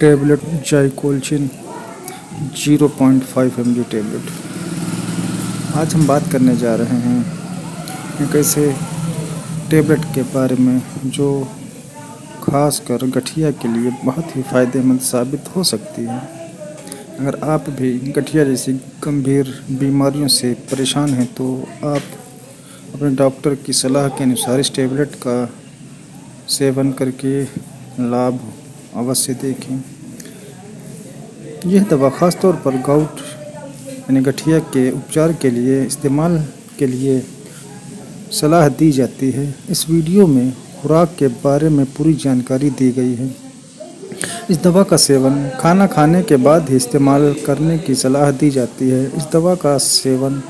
Tablet जाइकोल्चिन 0.5 M tablet. आज हम बात करने जा रहे हैं एक ऐसे टेबलेट के बारे में, जो खास कर गठिया के लिए बहुत ही फ़ायदेमंद साबित हो सकती है। अगर आप भी गठिया जैसी गंभीर बीमारियों से परेशान हैं तो आप अपने डॉक्टर की सलाह के अनुसार इस टेबलेट का सेवन करके लाभ अवश्य देखें। यह दवा ख़ास तौर पर गाउट यानी गठिया के उपचार के लिए इस्तेमाल के लिए सलाह दी जाती है। इस वीडियो में खुराक के बारे में पूरी जानकारी दी गई है। इस दवा का सेवन खाना खाने के बाद ही इस्तेमाल करने की सलाह दी जाती है। इस दवा का सेवन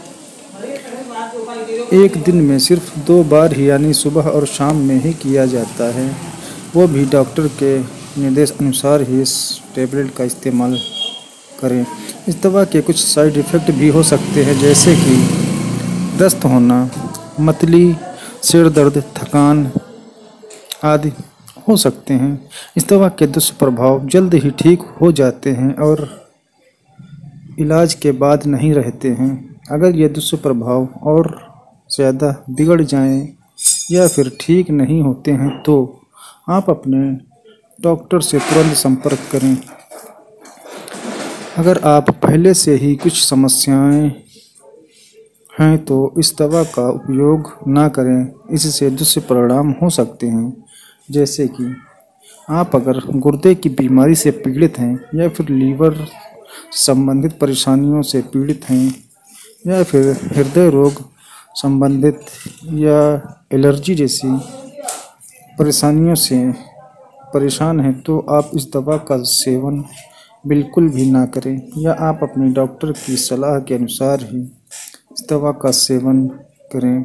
एक दिन में सिर्फ़ दो बार ही, यानी सुबह और शाम में ही किया जाता है। वो भी डॉक्टर के निर्देश अनुसार ही इस टेबलेट का इस्तेमाल करें। इस दवा के कुछ साइड इफ़ेक्ट भी हो सकते हैं, जैसे कि दस्त होना, मतली, सिर दर्द, थकान आदि हो सकते हैं। इस दवा के दुष्प्रभाव जल्द ही ठीक हो जाते हैं और इलाज के बाद नहीं रहते हैं। अगर ये दुष्प्रभाव और ज़्यादा बिगड़ जाएँ या फिर ठीक नहीं होते हैं तो आप अपने डॉक्टर से तुरंत संपर्क करें। अगर आप पहले से ही कुछ समस्याएँ हैं तो इस दवा का उपयोग ना करें। इससे दुष्परिणाम हो सकते हैं, जैसे कि आप अगर गुर्दे की बीमारी से पीड़ित हैं या फिर लीवर संबंधित परेशानियों से पीड़ित हैं, या फिर हृदय रोग संबंधित या एलर्जी जैसी परेशानियों से परेशान हैं तो आप इस दवा का सेवन बिल्कुल भी ना करें, या आप अपने डॉक्टर की सलाह के अनुसार ही इस दवा का सेवन करें।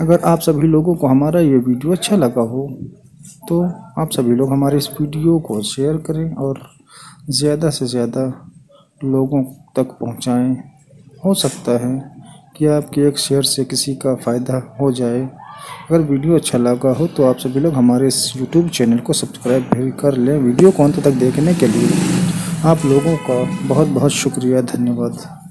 अगर आप सभी लोगों को हमारा ये वीडियो अच्छा लगा हो तो आप सभी लोग हमारे इस वीडियो को शेयर करें और ज़्यादा से ज़्यादा लोगों तक पहुंचाएँ। हो सकता है कि आपके एक शेयर से किसी का फ़ायदा हो जाए? अगर वीडियो अच्छा लगा हो तो आप सभी लोग हमारे इस यूट्यूब चैनल को सब्सक्राइब भी कर लें। वीडियो को अंत तक देखने के लिए आप लोगों का बहुत बहुत शुक्रिया। धन्यवाद।